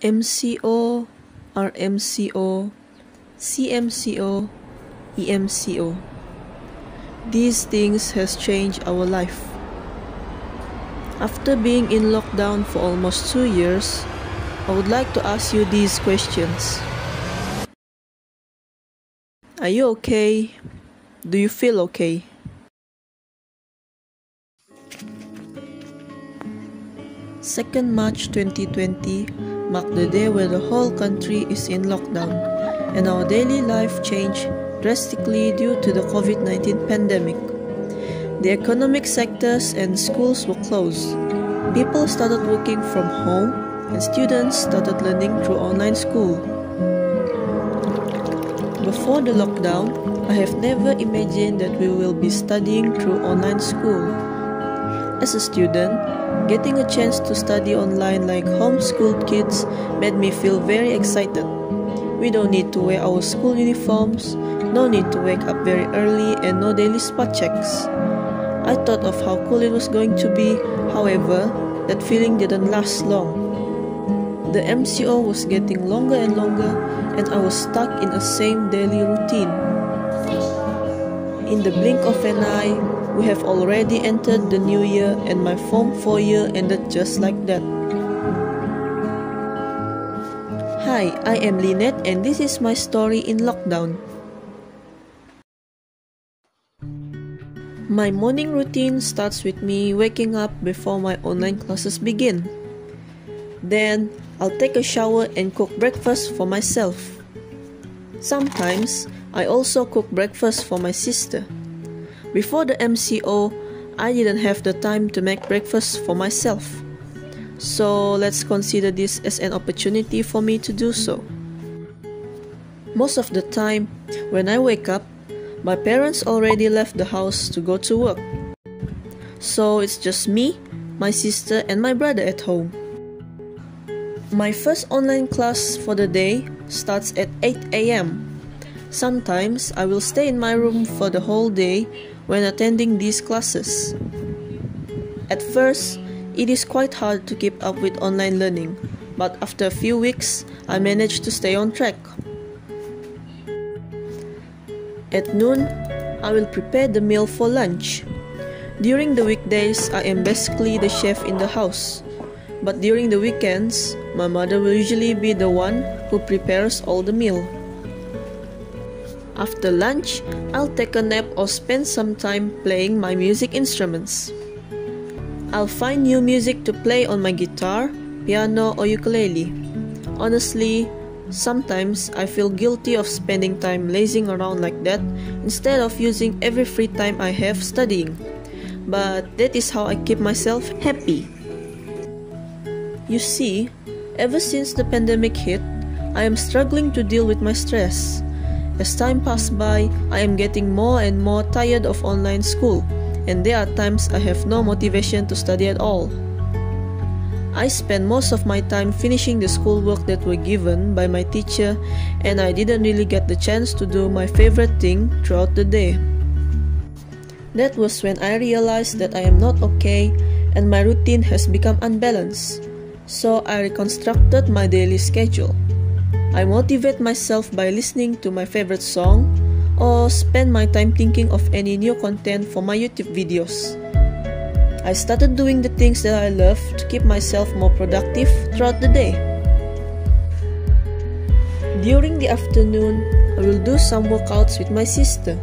MCO, RMCO, CMCO, EMCO. These things has changed our life. After being in lockdown for almost 2 years, I would like to ask you these questions. Are you okay? Do you feel okay? Second March 2020 marked the day where the whole country is in lockdown and our daily life changed drastically due to the COVID-19 pandemic. The economic sectors and schools were closed. People started working from home and students started learning through online school. Before the lockdown, I have never imagined that we will be studying through online school. As a student, getting a chance to study online like homeschooled kids made me feel very excited. We don't need to wear our school uniforms, no need to wake up very early, and no daily spot checks. I thought of how cool it was going to be, however, that feeling didn't last long. The MCO was getting longer and longer, and I was stuck in the same daily routine. In the blink of an eye, we have already entered the new year, and my Form 4 year ended just like that. Hi, I am Lynette, and this is my story in lockdown. My morning routine starts with me waking up before my online classes begin. Then, I'll take a shower and cook breakfast for myself. Sometimes, I also cook breakfast for my sister. Before the MCO, I didn't have the time to make breakfast for myself. So let's consider this as an opportunity for me to do so. Most of the time, when I wake up, my parents already left the house to go to work. So it's just me, my sister, and my brother at home. My first online class for the day starts at 8 am. Sometimes I will stay in my room for the whole day when attending these classes. At first, it is quite hard to keep up with online learning, but after a few weeks, I managed to stay on track. At noon, I will prepare the meal for lunch. During the weekdays, I am basically the chef in the house. But during the weekends, my mother will usually be the one who prepares all the meal. After lunch, I'll take a nap or spend some time playing my music instruments. I'll find new music to play on my guitar, piano, or ukulele. Honestly, sometimes I feel guilty of spending time lazing around like that instead of using every free time I have studying. But that is how I keep myself happy. You see, ever since the pandemic hit, I am struggling to deal with my stress. As time passes by, I am getting more and more tired of online school, and there are times I have no motivation to study at all. I spend most of my time finishing the schoolwork that were given by my teacher, and I didn't really get the chance to do my favorite thing throughout the day. That was when I realized that I am not okay and my routine has become unbalanced so I reconstructed my daily schedule. I motivate myself by listening to my favorite song or spend my time thinking of any new content for my YouTube videos. I started doing the things that I love to keep myself more productive throughout the day. During the afternoon, I will do some workouts with my sister.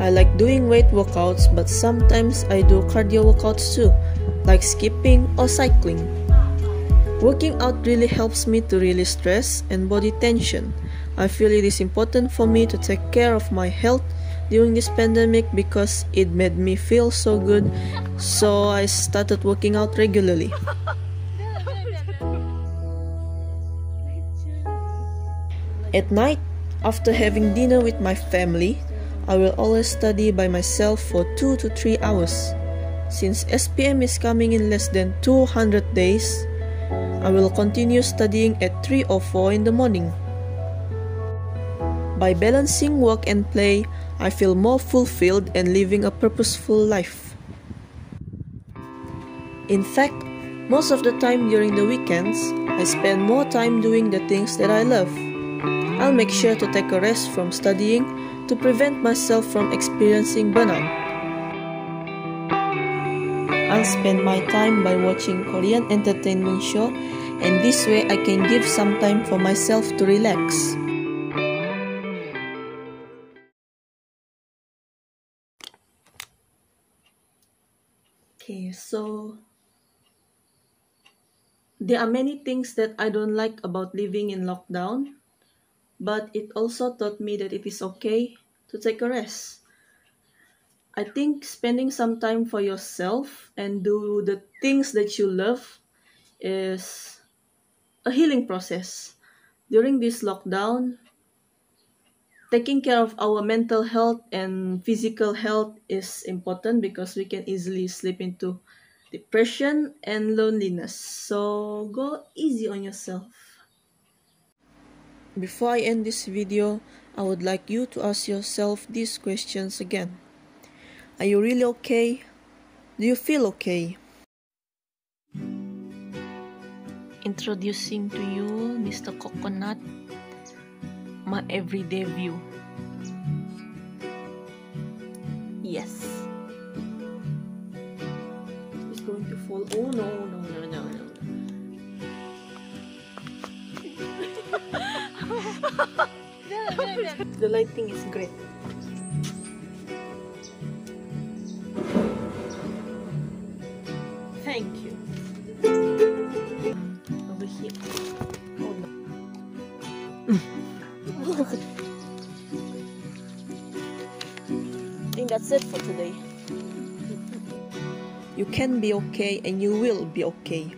I like doing weight workouts, but sometimes I do cardio workouts too, like skipping or cycling. Working out really helps me to release stress and body tension. I feel it is important for me to take care of my health during this pandemic because it made me feel so good, so I started working out regularly. At night, after having dinner with my family, I will always study by myself for 2 to 3 hours. Since SPM is coming in less than 200 days, I will continue studying at 3 or 4 in the morning. By balancing work and play, I feel more fulfilled and living a purposeful life. In fact, most of the time during the weekends, I spend more time doing the things that I love. I'll make sure to take a rest from studying to prevent myself from experiencing burnout. I'll spend my time by watching Korean entertainment show and this way I can give some time for myself to relax. Okay, so there are many things that I don't like about living in lockdown, but it also taught me that it is okay to take a rest. I think spending some time for yourself and do the things that you love is a healing process. During this lockdown, taking care of our mental health and physical health is important because we can easily slip into depression and loneliness. So go easy on yourself. Before I end this video, I would like you to ask yourself these questions again. Are you really okay? Do you feel okay? Introducing to you Mr. Coconut, my everyday view. Yes. It's going to fall. Oh no, no, no, no, no. the lighting is great. Thank you. Over here. Oh no. I think that's it for today. You can be okay and you will be okay.